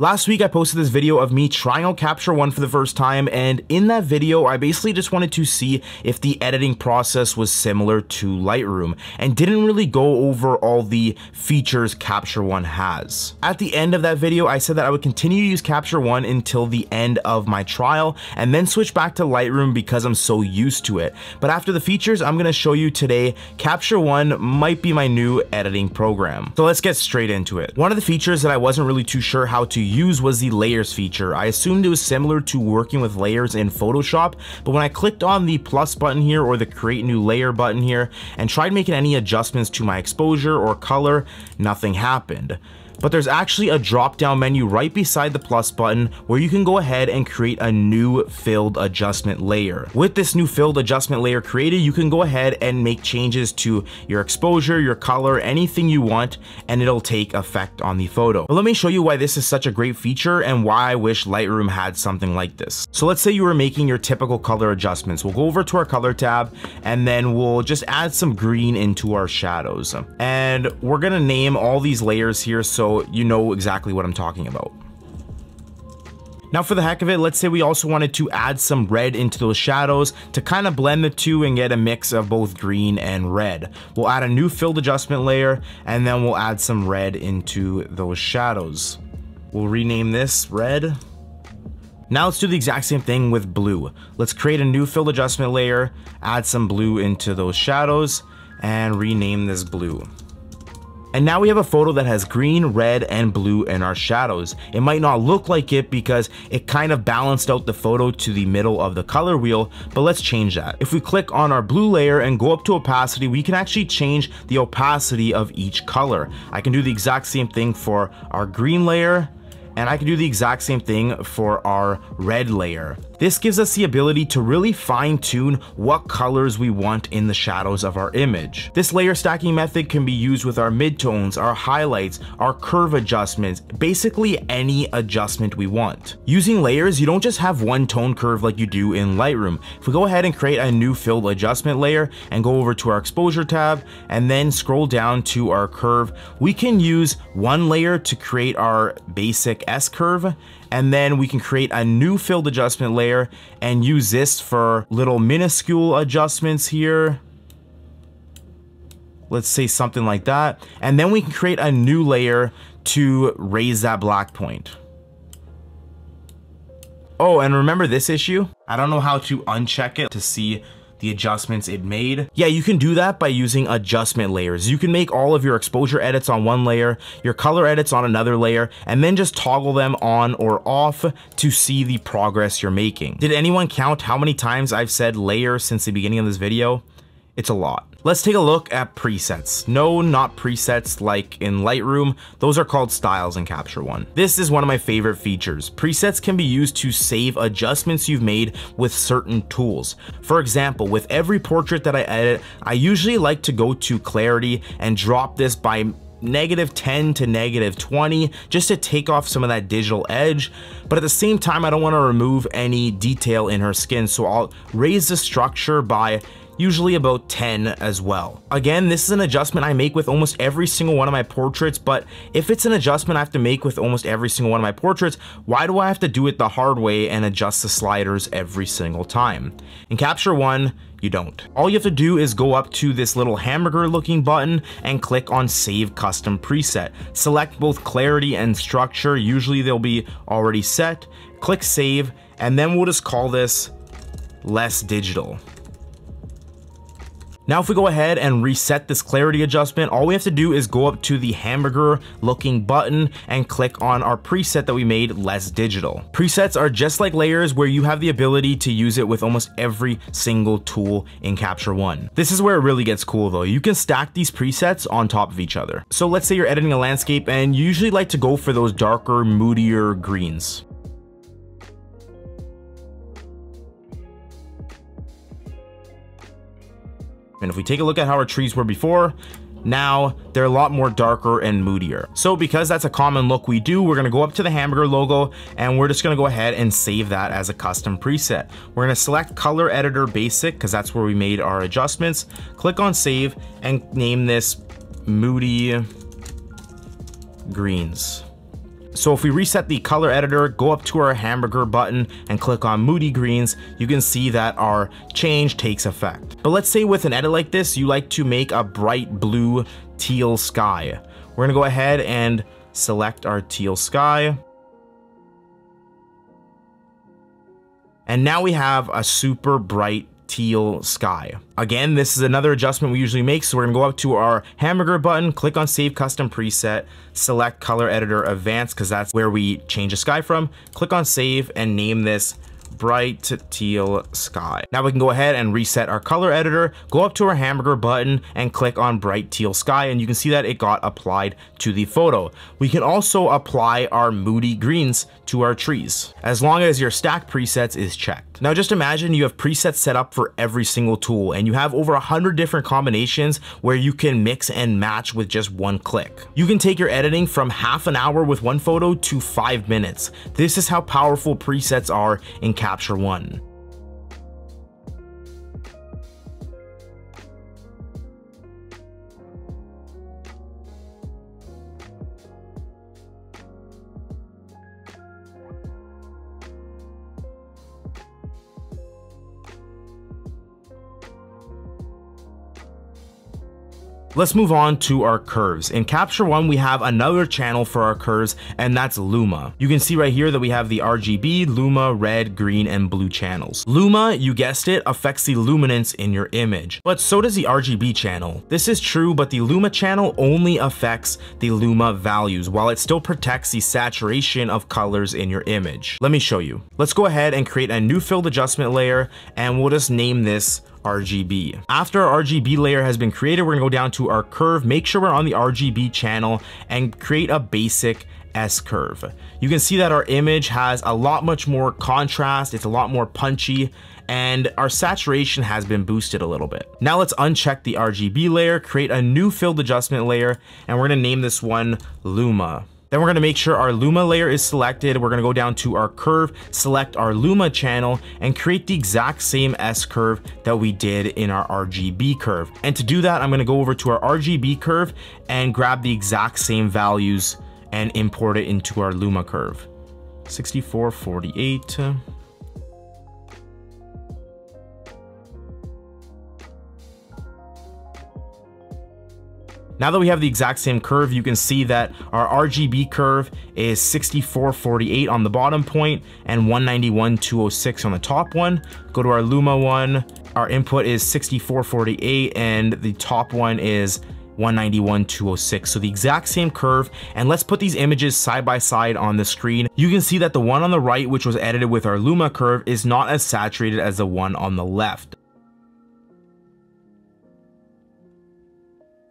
Last week I posted this video of me trying out Capture One for the first time and in that video I basically just wanted to see if the editing process was similar to Lightroom and didn't really go over all the features Capture One has. At the end of that video I said that I would continue to use Capture One until the end of my trial and then switch back to Lightroom because I'm so used to it. But after the features I'm going to show you today, Capture One might be my new editing program. So let's get straight into it. One of the features that I wasn't really too sure how to use was the layers feature. I assumed it was similar to working with layers in Photoshop, but when I clicked on the plus button here or the create new layer button here and tried making any adjustments to my exposure or color, nothing happened but there's actually a drop down menu right beside the plus button where you can go ahead and create a new filled adjustment layer. With this new filled adjustment layer created, you can go ahead and make changes to your exposure, your color, anything you want, and it'll take effect on the photo. But let me show you why this is such a great feature and why I wish Lightroom had something like this. So let's say you were making your typical color adjustments. We'll go over to our color tab and then we'll just add some green into our shadows. And we're gonna name all these layers here so you know exactly what I'm talking about. Now for the heck of it, let's say we also wanted to add some red into those shadows to kind of blend the two and get a mix of both green and red. We'll add a new filled adjustment layer and then we'll add some red into those shadows. We'll rename this red. Now let's do the exact same thing with blue. Let's create a new fill adjustment layer, add some blue into those shadows and rename this blue. And now we have a photo that has green, red, and blue in our shadows. It might not look like it because it kind of balanced out the photo to the middle of the color wheel, but let's change that. If we click on our blue layer and go up to opacity, we can actually change the opacity of each color. I can do the exact same thing for our green layer, and I can do the exact same thing for our red layer. This gives us the ability to really fine tune what colors we want in the shadows of our image. This layer stacking method can be used with our midtones, our highlights, our curve adjustments, basically any adjustment we want. Using layers, you don't just have one tone curve like you do in Lightroom. If we go ahead and create a new filled adjustment layer and go over to our exposure tab and then scroll down to our curve, we can use one layer to create our basic S curve and then we can create a new filled adjustment layer and use this for little minuscule adjustments here. Let's say something like that. And then we can create a new layer to raise that black point. Oh, and remember this issue? I don't know how to uncheck it to see the adjustments it made. Yeah, you can do that by using adjustment layers. You can make all of your exposure edits on one layer, your color edits on another layer, and then just toggle them on or off to see the progress you're making. Did anyone count how many times I've said layer since the beginning of this video? It's a lot. Let's take a look at presets. No, not presets like in Lightroom. Those are called styles in Capture One. This is one of my favorite features. Presets can be used to save adjustments you've made with certain tools. For example, with every portrait that I edit, I usually like to go to clarity and drop this by negative 10 to negative 20 just to take off some of that digital edge but at the same time I don't want to remove any detail in her skin so I'll raise the structure by usually about 10 as well. Again, this is an adjustment I make with almost every single one of my portraits, but if it's an adjustment I have to make with almost every single one of my portraits, why do I have to do it the hard way and adjust the sliders every single time? In Capture One, you don't. All you have to do is go up to this little hamburger looking button and click on save custom preset. Select both clarity and structure, usually they'll be already set. Click save, and then we'll just call this less digital. Now if we go ahead and reset this clarity adjustment, all we have to do is go up to the hamburger looking button and click on our preset that we made less digital. Presets are just like layers where you have the ability to use it with almost every single tool in Capture One. This is where it really gets cool though. You can stack these presets on top of each other. So let's say you're editing a landscape and you usually like to go for those darker, moodier greens. And if we take a look at how our trees were before, now they're a lot more darker and moodier. So because that's a common look we do, we're gonna go up to the hamburger logo and we're just gonna go ahead and save that as a custom preset. We're gonna select color editor basic because that's where we made our adjustments. Click on save and name this moody greens. So if we reset the color editor, go up to our hamburger button and click on Moody Greens, you can see that our change takes effect. But let's say with an edit like this, you like to make a bright blue teal sky. We're gonna go ahead and select our teal sky. And now we have a super bright teal sky. Again, this is another adjustment we usually make, so we're gonna go up to our hamburger button, click on Save Custom Preset, select Color Editor Advanced, because that's where we change the sky from, click on Save, and name this bright teal sky. Now we can go ahead and reset our color editor, go up to our hamburger button and click on bright teal sky and you can see that it got applied to the photo. We can also apply our moody greens to our trees, as long as your stack presets is checked. Now just imagine you have presets set up for every single tool and you have over a hundred different combinations where you can mix and match with just one click. You can take your editing from half an hour with one photo to five minutes. This is how powerful presets are in Capture One. Let's move on to our curves. In Capture One, we have another channel for our curves, and that's Luma. You can see right here that we have the RGB, Luma, red, green, and blue channels. Luma, you guessed it, affects the luminance in your image, but so does the RGB channel. This is true, but the Luma channel only affects the Luma values, while it still protects the saturation of colors in your image. Let me show you. Let's go ahead and create a new filled adjustment layer, and we'll just name this RGB. After our RGB layer has been created, we're gonna go down to our curve, make sure we're on the RGB channel and create a basic S curve. You can see that our image has a lot much more contrast, it's a lot more punchy, and our saturation has been boosted a little bit. Now let's uncheck the RGB layer, create a new filled adjustment layer, and we're gonna name this one Luma. Then we're gonna make sure our Luma layer is selected. We're gonna go down to our curve, select our Luma channel, and create the exact same S curve that we did in our RGB curve. And to do that, I'm gonna go over to our RGB curve and grab the exact same values and import it into our Luma curve. 6448. Now that we have the exact same curve, you can see that our RGB curve is 6448 on the bottom point and 191,206 on the top one. Go to our Luma one, our input is 6448 and the top one is 191,206. So the exact same curve. And let's put these images side by side on the screen. You can see that the one on the right, which was edited with our Luma curve, is not as saturated as the one on the left.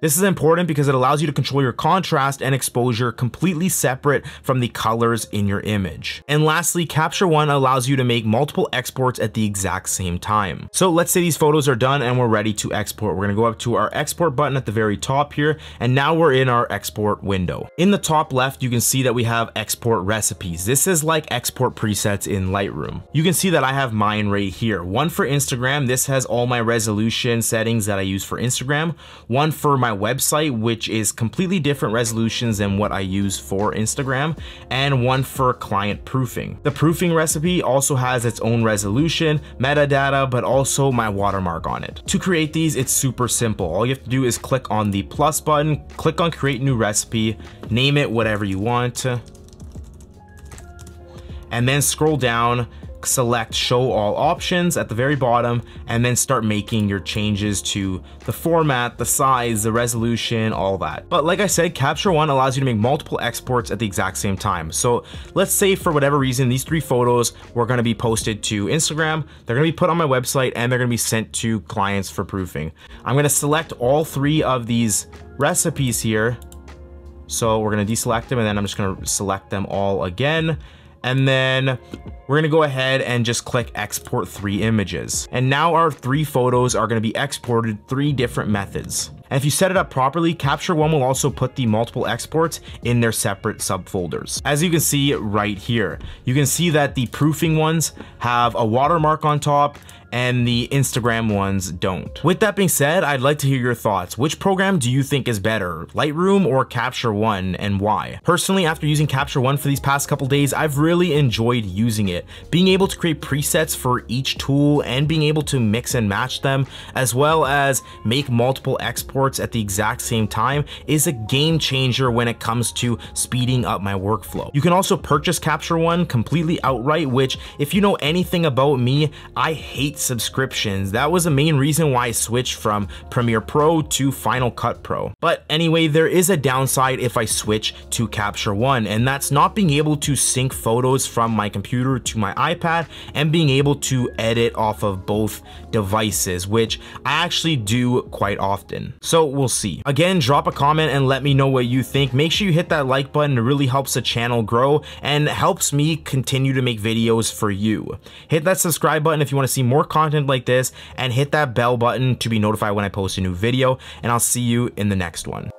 This is important because it allows you to control your contrast and exposure completely separate from the colors in your image. And lastly, Capture One allows you to make multiple exports at the exact same time. So let's say these photos are done and we're ready to export. We're gonna go up to our export button at the very top here, and now we're in our export window. In the top left, you can see that we have export recipes. This is like export presets in Lightroom. You can see that I have mine right here. One for Instagram, this has all my resolution settings that I use for Instagram. One for my website, which is completely different resolutions than what I use for Instagram, and one for client proofing. The proofing recipe also has its own resolution, metadata, but also my watermark on it. To create these, it's super simple. All you have to do is click on the plus button, click on create new recipe, name it whatever you want, and then scroll down select show all options at the very bottom and then start making your changes to the format, the size, the resolution, all that. But like I said, Capture One allows you to make multiple exports at the exact same time. So let's say for whatever reason, these three photos were gonna be posted to Instagram, they're gonna be put on my website and they're gonna be sent to clients for proofing. I'm gonna select all three of these recipes here. So we're gonna deselect them and then I'm just gonna select them all again and then we're gonna go ahead and just click export three images. And now our three photos are gonna be exported three different methods. And if you set it up properly, Capture One will also put the multiple exports in their separate subfolders. As you can see right here, you can see that the proofing ones have a watermark on top and the Instagram ones don't. With that being said, I'd like to hear your thoughts. Which program do you think is better, Lightroom or Capture One, and why? Personally, after using Capture One for these past couple days, I've really enjoyed using it. Being able to create presets for each tool and being able to mix and match them, as well as make multiple exports at the exact same time, is a game changer when it comes to speeding up my workflow. You can also purchase Capture One completely outright, which if you know anything about me, I hate subscriptions. That was the main reason why I switched from Premiere Pro to Final Cut Pro. But anyway, there is a downside if I switch to Capture One, and that's not being able to sync photos from my computer to my iPad and being able to edit off of both devices, which I actually do quite often. So we'll see. Again, drop a comment and let me know what you think. Make sure you hit that like button. It really helps the channel grow and helps me continue to make videos for you. Hit that subscribe button if you want to see more content like this and hit that bell button to be notified when I post a new video and I'll see you in the next one.